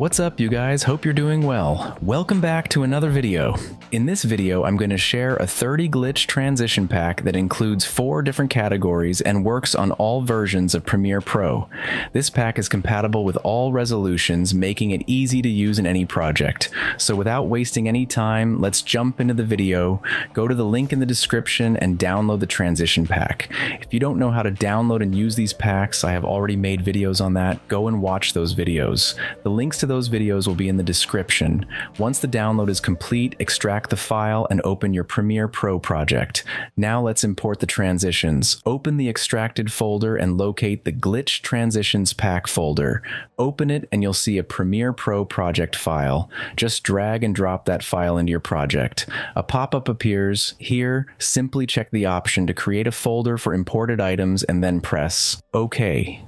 What's up you guys, hope you're doing well. Welcome back to another video. In this video, I'm going to share a 30 glitch transition pack that includes four different categories and works on all versions of Premiere Pro. This pack is compatible with all resolutions, making it easy to use in any project. So without wasting any time, let's jump into the video, go to the link in the description and download the transition pack. If you don't know how to download and use these packs, I have already made videos on that. Go and watch those videos. The links to those videos will be in the description. Once the download is complete, extract the file and open your Premiere Pro project. Now let's import the transitions. Open the extracted folder and locate the Glitch Transitions Pack folder. Open it and you'll see a Premiere Pro project file. Just drag and drop that file into your project. A pop-up appears. Here, simply check the option to create a folder for imported items and then press OK.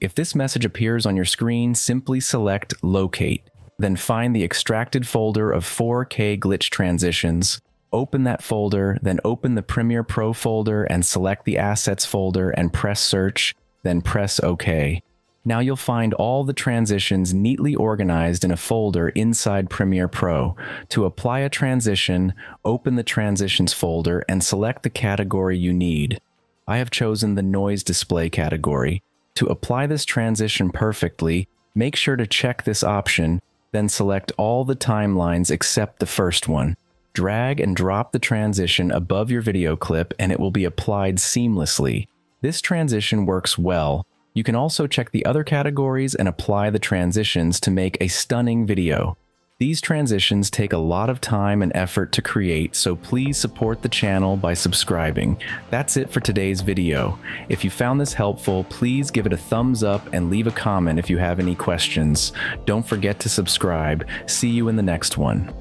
If this message appears on your screen, simply select Locate. Then find the extracted folder of 4K glitch transitions. Open that folder, then open the Premiere Pro folder and select the Assets folder and press Search, then press OK. Now you'll find all the transitions neatly organized in a folder inside Premiere Pro. To apply a transition, open the Transitions folder and select the category you need. I have chosen the Noise Display category. To apply this transition perfectly, make sure to check this option, then select all the timelines except the first one. Drag and drop the transition above your video clip and it will be applied seamlessly. This transition works well. You can also check the other categories and apply the transitions to make a stunning video. These transitions take a lot of time and effort to create, so please support the channel by subscribing. That's it for today's video. If you found this helpful, please give it a thumbs up and leave a comment if you have any questions. Don't forget to subscribe. See you in the next one.